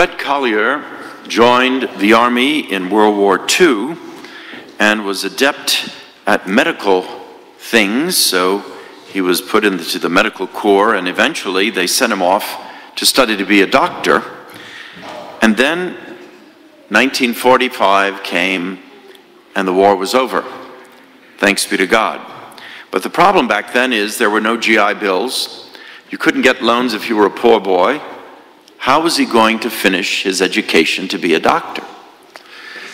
Fred Collier joined the Army in World War II and was adept at medical things, so he was put into the medical corps, and eventually they sent him off to study to be a doctor. And then 1945 came, and the war was over. Thanks be to God. But the problem back then is there were no GI bills. You couldn't get loans if you were a poor boy. How was he going to finish his education to be a doctor?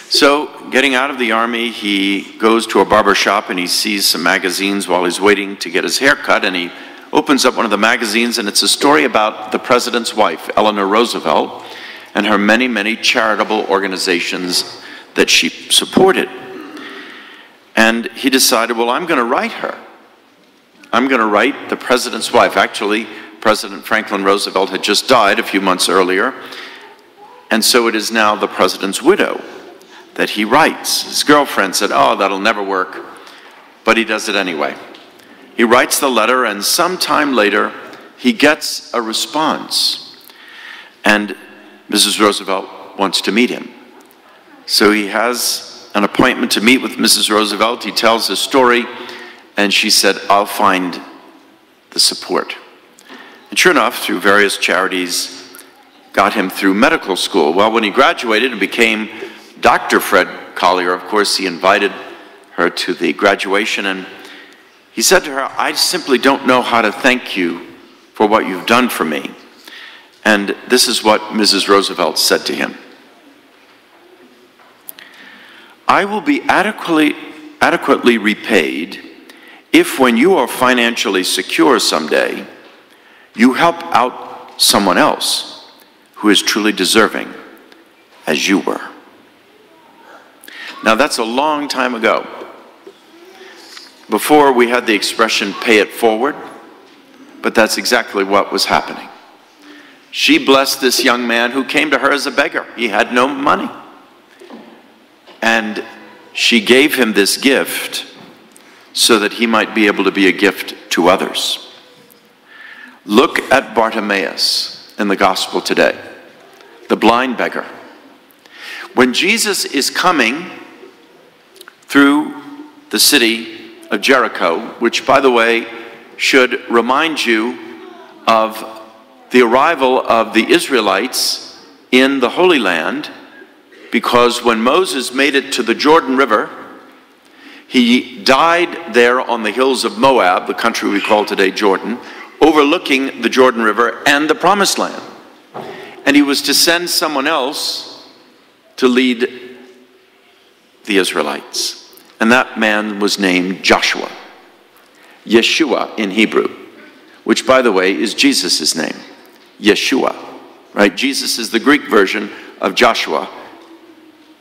So, getting out of the army, he goes to a barber shop and he sees some magazines while he's waiting to get his hair cut. And he opens up one of the magazines, and it's a story about the president's wife, Eleanor Roosevelt, and her many, many charitable organizations that she supported. And he decided, well, I'm going to write her. I'm going to write the president's wife. Actually, President Franklin Roosevelt had just died a few months earlier, and so it is now the president's widow that he writes. His girlfriend said, Oh, that'll never work. But he does it anyway. He writes the letter, and sometime later, he gets a response. And Mrs. Roosevelt wants to meet him. So he has an appointment to meet with Mrs. Roosevelt. He tells his story, and she said, I'll find the support. And sure enough, through various charities, got him through medical school. Well, when he graduated and became Dr. Fred Collier, of course, he invited her to the graduation and he said to her, I simply don't know how to thank you for what you've done for me. And this is what Mrs. Roosevelt said to him I will be adequately, adequately repaid if, when you are financially secure someday, you help out someone else who is truly deserving, as you were. Now, that's a long time ago. Before we had the expression pay it forward, but that's exactly what was happening. She blessed this young man who came to her as a beggar. He had no money. And she gave him this gift so that he might be able to be a gift to others. Look at Bartimaeus in the gospel today, the blind beggar. When Jesus is coming, through the city of Jericho, which, by the way, should remind you of the arrival of the Israelites in the Holy Land, because when Moses made it to the Jordan River, he died there on the hills of Moab, the country we call today Jordan, overlooking the Jordan River and the Promised Land. And he was to send someone else to lead the Israelites. And that man was named Joshua. Yeshua in Hebrew, which, by the way, is Jesus' name. Yeshua, right? Jesus is the Greek version of Joshua,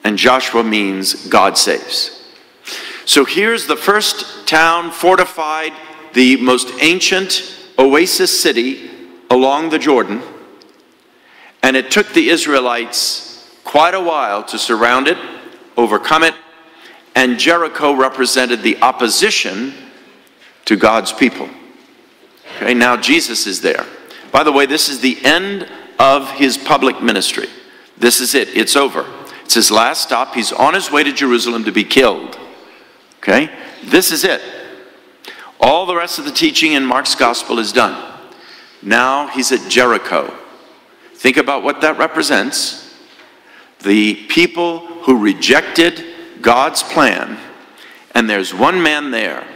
and Joshua means God saves. So here's the first town fortified, the most ancient oasis city along the Jordan, and it took the Israelites quite a while to surround it, overcome it, and Jericho represented the opposition to God's people. Okay, now Jesus is there. By the way, this is the end of his public ministry. This is it, it's over. It's his last stop. He's on his way to Jerusalem to be killed. Okay, this is it. All the rest of the teaching in Mark's gospel is done. Now he's at Jericho. Think about what that represents. The people who rejected God's plan, and there's one man there,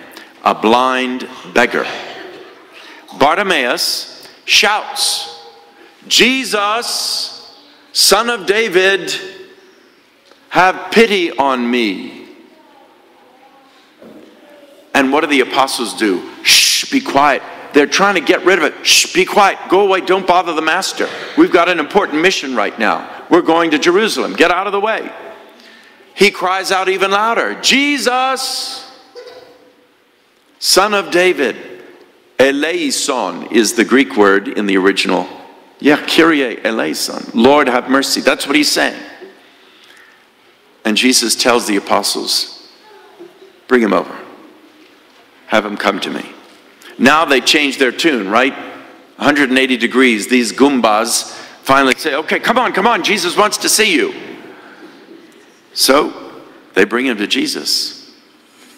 a blind beggar. Bartimaeus shouts, Jesus, son of David, have pity on me. And what do the apostles do? Shh, be quiet. They're trying to get rid of it. Shh, be quiet. Go away. Don't bother the master. We've got an important mission right now. We're going to Jerusalem. Get out of the way he cries out even louder Jesus, son of David. Eleison is the Greek word in the original. Yeah, Kyrie eleison. Lord, have mercy. That's what he's saying. And Jesus tells the apostles, Bring him over. Have him come to me. Now they change their tune, right? 180 degrees. These Goombas finally say, Okay, come on, come on, Jesus wants to see you. So they bring him to Jesus.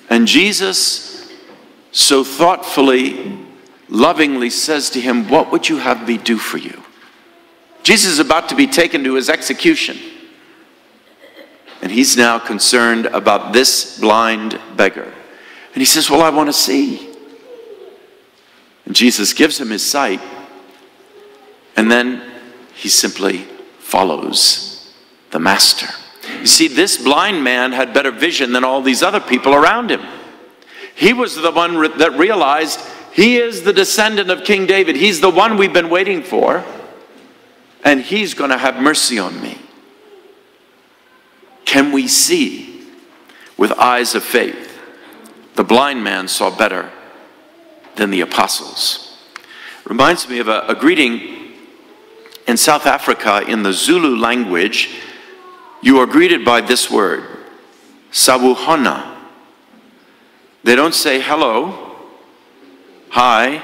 And Jesus so thoughtfully, lovingly says to him, What would you have me do for you? Jesus is about to be taken to his execution. And he's now concerned about this blind beggar. And he says, Well, I want to see. And Jesus gives him his sight. And then he simply follows the master. You see, this blind man had better vision than all these other people around him. He was the one that realized he is the descendant of King David. He's the one we've been waiting for. And he's going to have mercy on me. Can we see with eyes of faith? The blind man saw better than the apostles. Reminds me of a, a greeting in South Africa in the Zulu language. You are greeted by this word, Sawubona. They don't say hello, hi,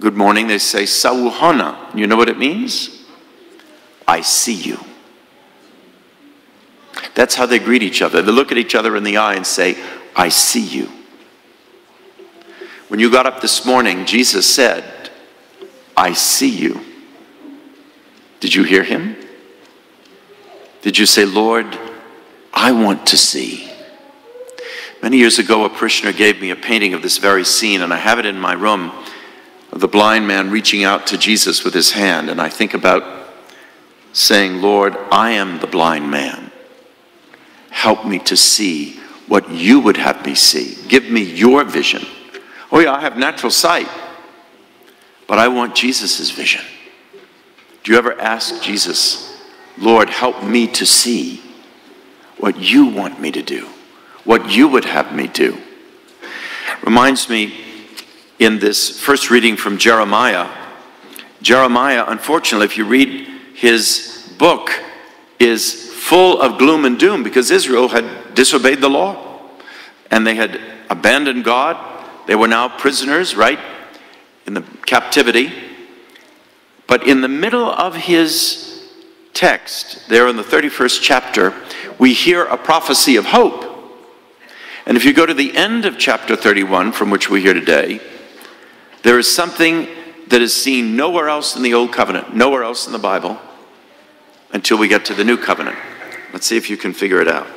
good morning. They say Sawubona. You know what it means? I see you. That's how they greet each other. They look at each other in the eye and say, I see you. When you got up this morning, Jesus said, I see you. Did you hear him? Did you say, Lord, I want to see? Many years ago, a parishioner gave me a painting of this very scene, and I have it in my room of the blind man reaching out to Jesus with his hand. And I think about saying, Lord, I am the blind man. Help me to see what you would have me see. Give me your vision. Oh, yeah, I have natural sight, but I want Jesus' vision. Do you ever ask Jesus, Lord, help me to see what you want me to do? what you would have me do. Reminds me in this first reading from Jeremiah. Jeremiah, unfortunately, if you read his book, is full of gloom and doom because Israel had disobeyed the law and they had abandoned God. They were now prisoners, right, in the captivity. But in the middle of his text, there in the 31st chapter, we hear a prophecy of hope. And if you go to the end of chapter 31, from which we hear today, there is something that is seen nowhere else in the Old Covenant, nowhere else in the Bible, until we get to the New Covenant. Let's see if you can figure it out.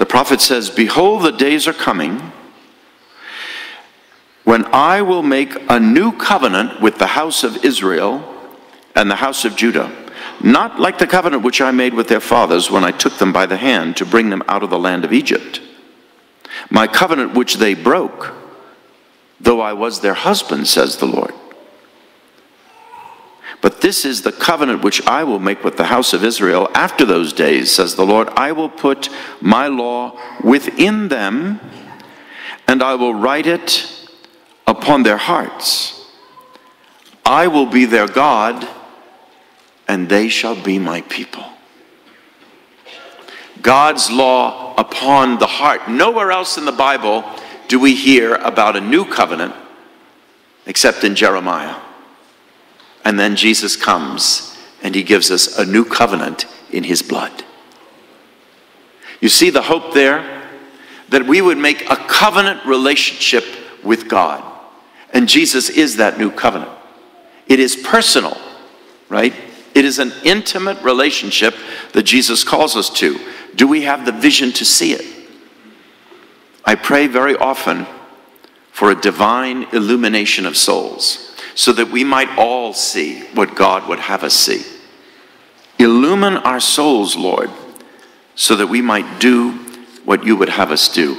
The prophet says, Behold, the days are coming when I will make a new covenant with the house of Israel and the house of Judah not like the covenant which I made with their fathers when I took them by the hand to bring them out of the land of Egypt. My covenant which they broke, though I was their husband, says the Lord. But this is the covenant which I will make with the house of Israel after those days, says the Lord. I will put my law within them, and I will write it upon their hearts. I will be their God and they shall be my people. God's law upon the heart. Nowhere else in the Bible do we hear about a new covenant except in Jeremiah. And then Jesus comes and he gives us a new covenant in his blood. You see the hope there? That we would make a covenant relationship with God. And Jesus is that new covenant. It is personal, right? It is an intimate relationship that Jesus calls us to. Do we have the vision to see it? I pray very often for a divine illumination of souls so that we might all see what God would have us see. Illumine our souls, Lord, so that we might do what you would have us do.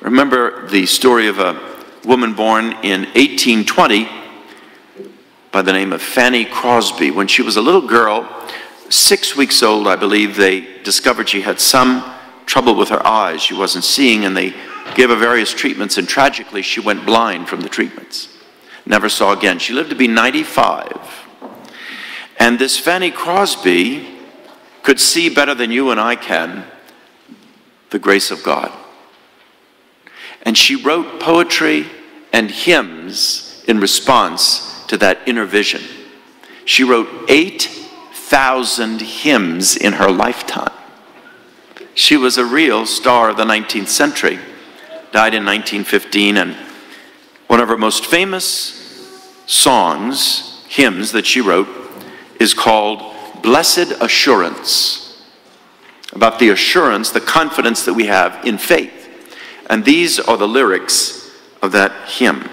Remember the story of a woman born in 1820 by the name of Fanny Crosby. When she was a little girl, six weeks old, I believe, they discovered she had some trouble with her eyes. She wasn't seeing, and they gave her various treatments, and tragically, she went blind from the treatments. Never saw again. She lived to be 95. And this Fanny Crosby could see better than you and I can the grace of God. And she wrote poetry and hymns in response to that inner vision. She wrote 8,000 hymns in her lifetime. She was a real star of the 19th century, died in 1915, and one of her most famous songs, hymns that she wrote, is called Blessed Assurance, about the assurance, the confidence that we have in faith. And these are the lyrics of that hymn.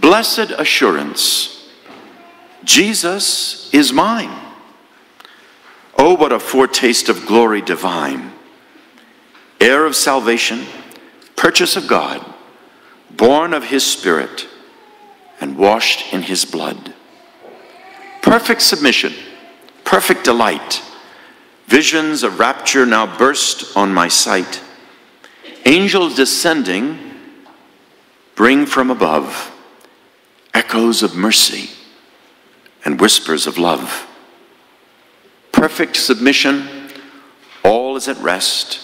Blessed assurance, Jesus is mine. Oh, what a foretaste of glory divine, heir of salvation, purchase of God, born of his Spirit, and washed in his blood. Perfect submission, perfect delight, visions of rapture now burst on my sight. Angels descending bring from above echoes of mercy and whispers of love. Perfect submission, all is at rest.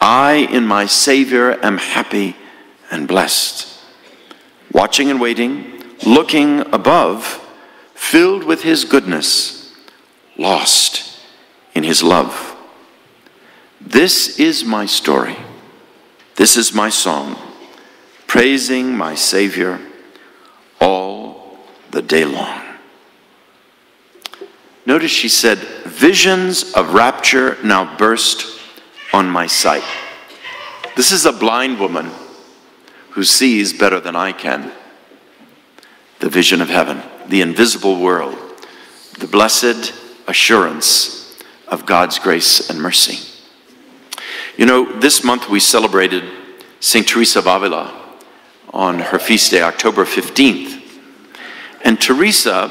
I in my Savior am happy and blessed. Watching and waiting, looking above, filled with His goodness, lost in His love. This is my story. This is my song, praising my Savior all the day long. Notice she said, Visions of rapture now burst on my sight. This is a blind woman who sees better than I can the vision of heaven, the invisible world, the blessed assurance of God's grace and mercy. You know, this month we celebrated St. Teresa of Avila on her feast day, October 15th. And Teresa,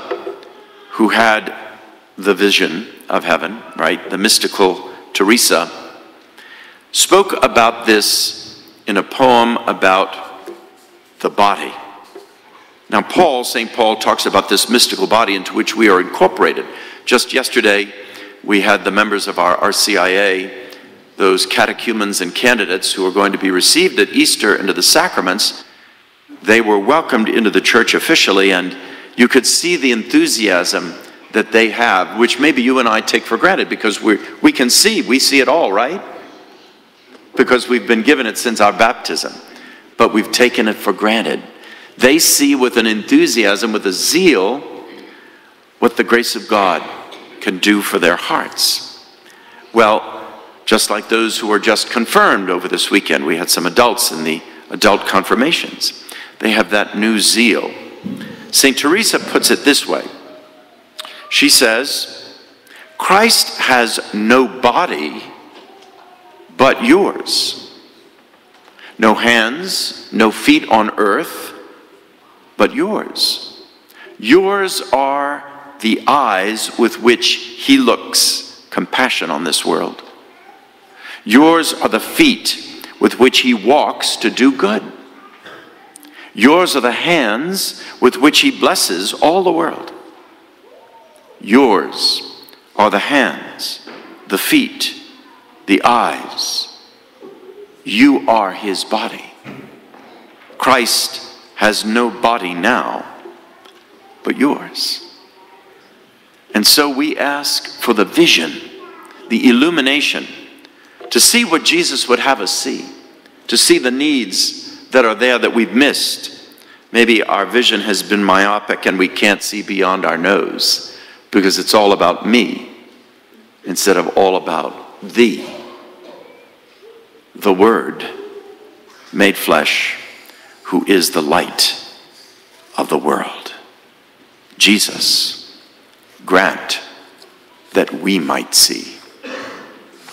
who had the vision of heaven, right, the mystical Teresa, spoke about this in a poem about the body. Now, Paul, St. Paul, talks about this mystical body into which we are incorporated. Just yesterday, we had the members of our RCIA, those catechumens and candidates who are going to be received at Easter into the sacraments, they were welcomed into the church officially, and you could see the enthusiasm that they have, which maybe you and I take for granted because we we can see, we see it all, right? Because we've been given it since our baptism, but we've taken it for granted. They see with an enthusiasm, with a zeal, what the grace of God can do for their hearts. Well, just like those who were just confirmed over this weekend, we had some adults in the adult confirmations. They have that new zeal. St. Teresa puts it this way She says, Christ has no body but yours, no hands, no feet on earth but yours. Yours are the eyes with which he looks compassion on this world. Yours are the feet with which he walks to do good. Yours are the hands with which he blesses all the world. Yours are the hands, the feet, the eyes. You are his body. Christ has no body now but yours. And so we ask for the vision, the illumination, to see what Jesus would have us see, to see the needs that are there that we've missed. Maybe our vision has been myopic and we can't see beyond our nose because it's all about me instead of all about thee. The Word made flesh who is the light of the world. Jesus, grant that we might see.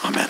Amen.